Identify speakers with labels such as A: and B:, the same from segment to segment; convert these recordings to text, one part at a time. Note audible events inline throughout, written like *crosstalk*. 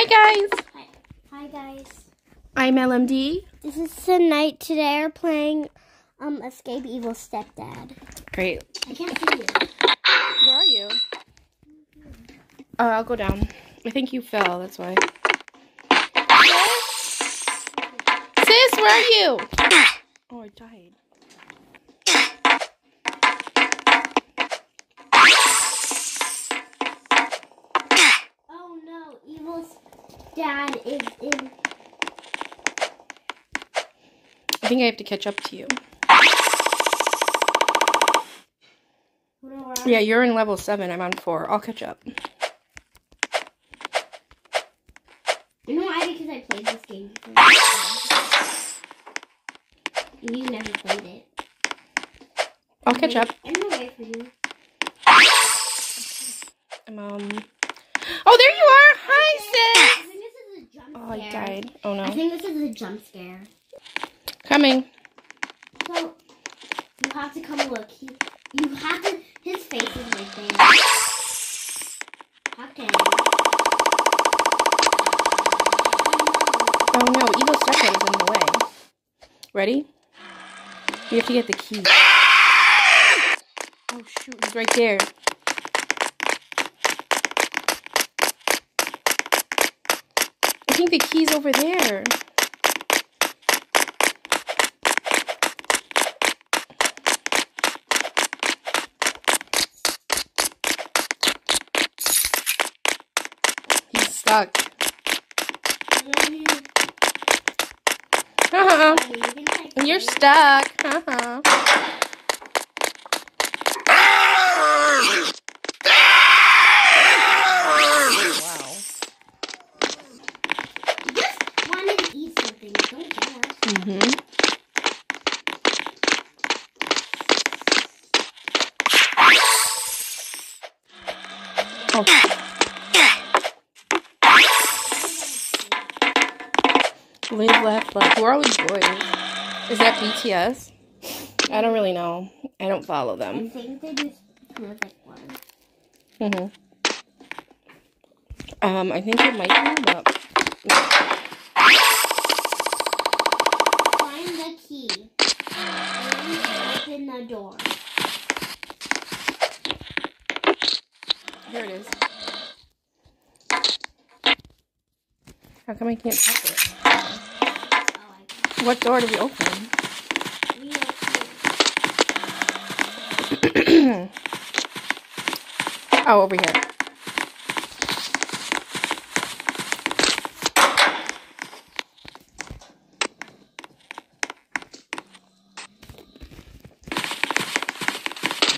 A: Hi guys.
B: Hi, hi guys.
A: I'm LMD.
B: This is tonight. Today we're playing um Escape Evil Stepdad.
A: Great.
B: I can't see you.
A: Where are you? Uh, I'll go down. I think you fell. That's why. Sis, where are you? *coughs* Oh, I died.
B: Dad is in.
A: I think I have to catch up to you. Yeah, you're in level 7. I'm on 4. I'll catch up.
B: You know why? Because I played this game before. And you never played it.
A: I'll catch up.
B: I'm gonna wait for you.
A: I'm, um... Oh, there you are! Hi, sis!
B: think this is a jump
A: Oh, I died. Oh, no.
B: I think this is a jump scare.
A: Coming.
B: So you have to come look. He, you have to. His face is right there. Okay.
A: Oh, no. Evil Stepdad is in the way. Ready? You have to get the key. Ah! Oh, shoot. He's right there. Think the key's over there. He's stuck. Uh-huh. You're stuck. Uh-huh. Wow.
B: Just wanted to eat something. Don't care.
A: Mm-hmm. Oh. Live, laugh, love. Who are all these boys? Is that BTS? I don't really know. I don't follow
B: I
A: them.
B: think they do music one.
A: Mm-hmm. Um, I think it might be, but
B: Find the key. And open the door.
A: here it is. How come I can't touch it?
B: Oh,
A: What door do we open?
B: Oh, we *clears throat* open.
A: oh, over here.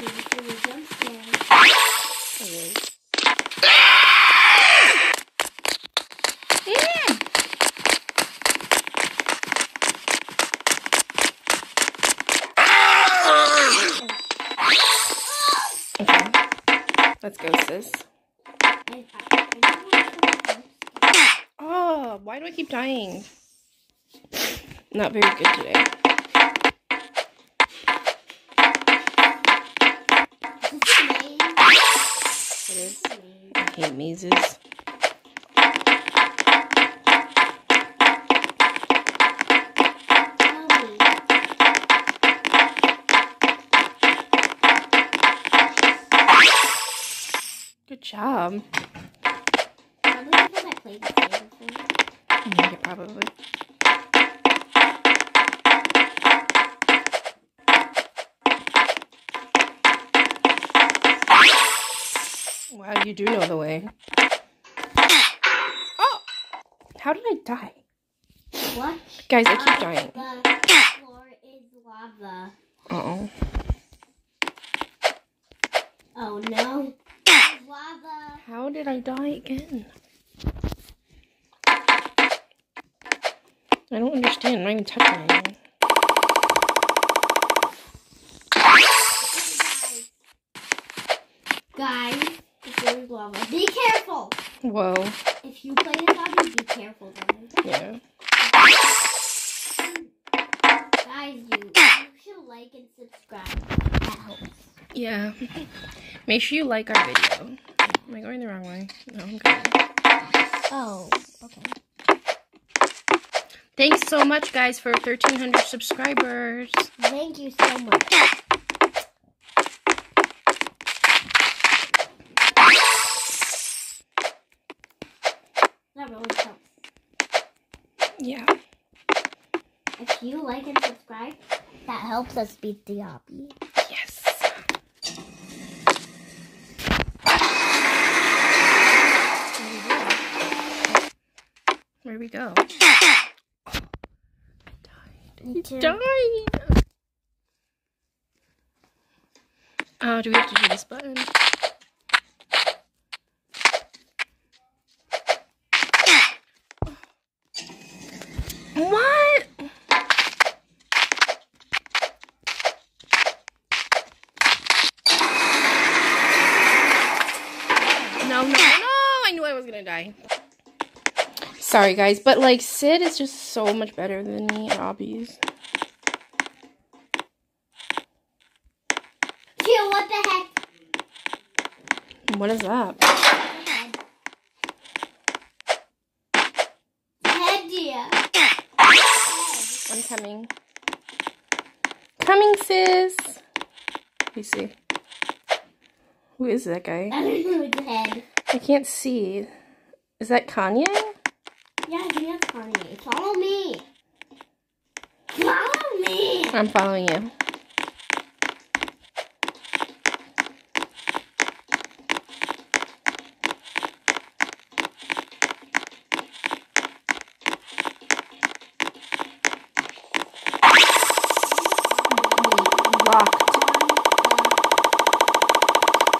B: This is a jump scare.
A: There it is. Mm. Okay. Let's go, sis.
B: I, I, I
A: Oh, why do I keep dying? Not very good today. It is. I hate mazes. Good job. Yeah, probably. Wow, you do know the way. Oh! How did I die?
B: What?
A: Guys, I keep dying.
B: The floor is lava.
A: Uh-oh.
B: Oh no. Lava.
A: How did I die again? I don't understand. I'm not even touching anything.
B: Guys, the floor lava. Be careful.
A: Whoa.
B: If you play this obby, be careful, guys.
A: Yeah.
B: Guys, you, you should like and subscribe. That helps.
A: Yeah. Make sure you like our video. I going the wrong way? No, I'm good.
B: Oh, okay.
A: Thanks so much, guys, for 1,300 subscribers.
B: Thank you so much. That really helps.
A: Yeah.
B: If you like and subscribe, that helps us beat the obby.
A: Where we go? *coughs*
B: Me too.
A: Died. Oh, do we have to do this button? What? No, no, no! I knew I was gonna die. Sorry, guys, but like Sid is just so much better than me at obbies.
B: Phew, what the heck?
A: What is that?
B: Head. Head, dear.
A: I'm coming. Coming, sis. Let me see. Who is that guy?
B: I don't know his head.
A: I can't see. Is that Kanye?
B: Yeah, I think that's Kanye. Follow me. Follow me.
A: I'm following you. Locked.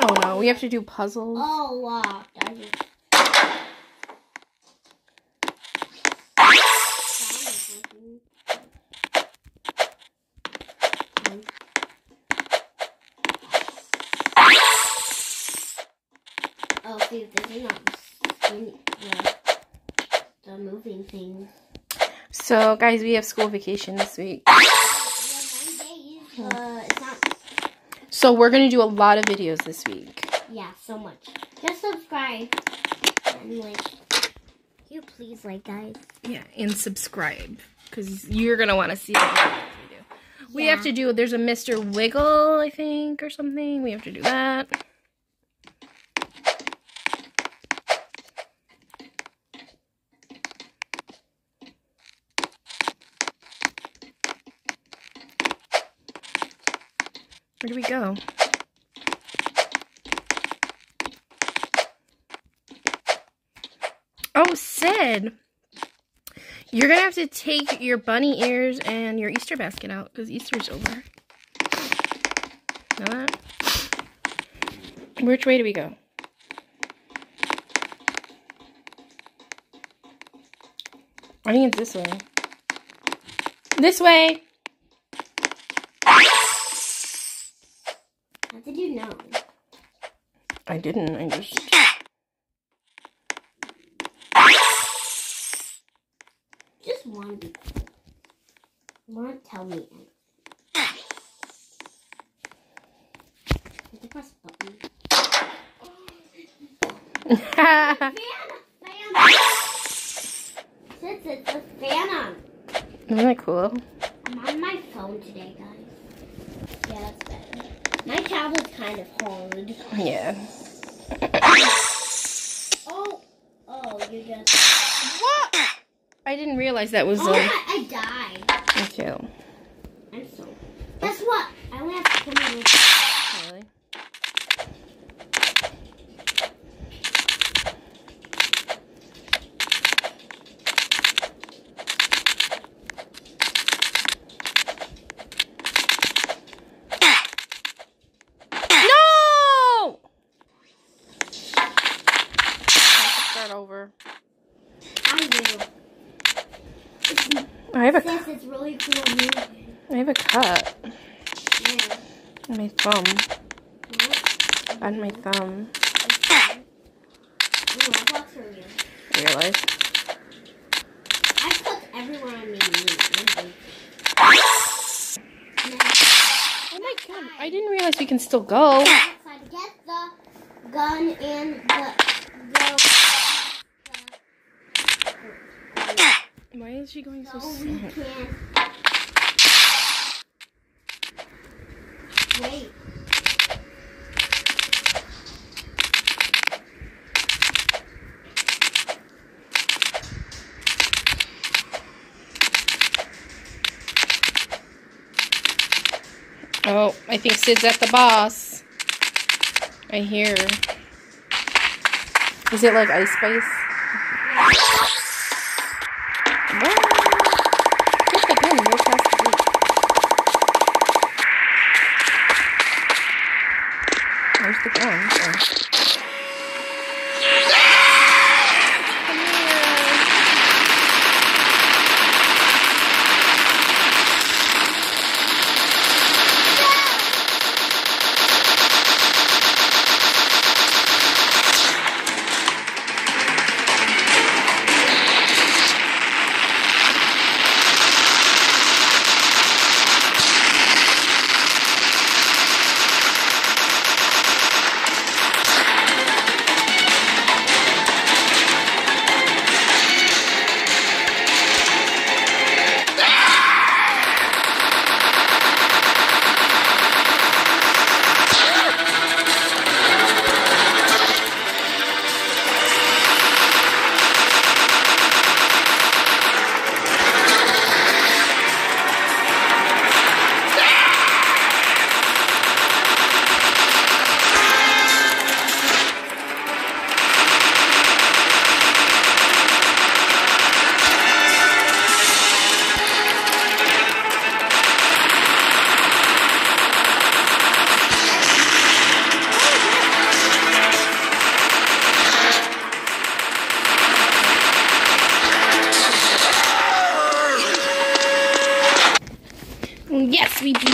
A: Oh no, we have to do puzzles.
B: Oh, locked. I see, this is not the, moving thing.
A: So, guys, we have school vacation this week.
B: Yeah, nine days, but uh, it's not.
A: So, we're going to do a lot of videos this week.
B: Yeah, so much. Just subscribe. And like. You please like, guys.
A: Yeah, and subscribe because you're gonna want to see what we do. We have to do. There's a Mr. Wiggle, I think, or something. We have to do that. Go? Oh, Sid. You're gonna have to take your bunny ears and your Easter basket out because Easter's over. Know that? Which way do we go? I think it's this way. This way!
B: How did you know?
A: I didn't, I just.
B: Just one. One, tell me. To press button. Fan! Fan! Sis, it's a fan on.
A: Isn't that cool?
B: I'm on my phone today, guys. Yeah, that's better. My tablet's kind of hard.
A: Yeah. *coughs*
B: Oh, oh, you just.
A: What? I didn't realize that was
B: Oh,
A: uh,
B: I, I died.
A: me too.
B: I'm so. Guess what? I only have 20 minutes.
A: Really? No! I have to start over.
B: I do. It's,
A: I have a
B: sis, it's really cool moving.
A: I have a cut
B: Yeah.
A: on my thumb.
B: What?
A: On my thumb.
B: Ooh, Roblox for real.
A: I realize.
B: I everyone I meat.
A: Oh my god! I didn't realize we can still go.
B: Get the gun and the the,
A: Why is she going so
B: So
A: slow?
B: Wait.
A: Oh, I think Sid's at the boss. I hear. Is it like Ice Spice? Where's the gun? Oh.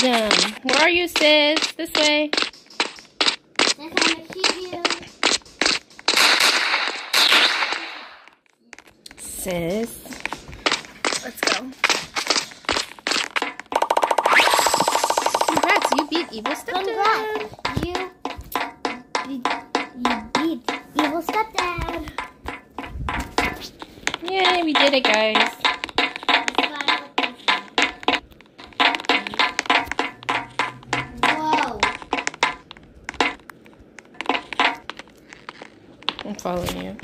A: Yes, we beat him. Where are you, sis? This way.
B: That's how much you do.
A: Sis. Let's go. Congrats, you beat Evil Stepdad.
B: Congrats. You, you, you beat Evil Stepdad.
A: Yay, we did it, guys. Following you.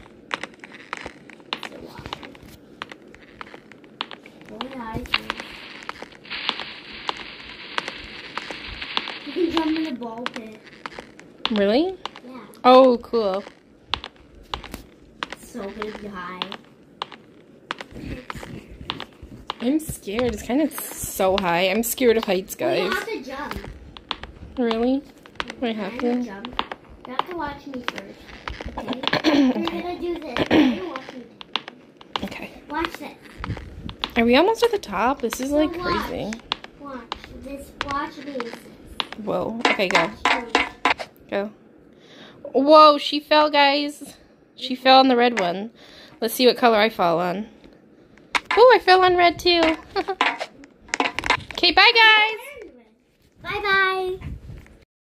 B: You can jump in the ball pit.
A: Really?
B: Yeah.
A: Oh, cool.
B: So big high.
A: I'm scared. It's kind of so high. I'm scared of heights,
B: Well, you
A: guys.
B: have to jump.
A: Really? I have to?
B: gonna jump. You have to watch me first. Okay? You're
A: okay.
B: gonna do this. You watch me.
A: Okay.
B: Watch this.
A: Are we almost at the top? This is like
B: So watch.
A: crazy.
B: Watch. This watch sis.
A: Whoa. Okay, go. Go. Whoa, she fell, guys. She fell on the red one. Let's see what color I fall on. Oh, I fell on red too. *laughs* okay, bye, guys.
B: Bye bye.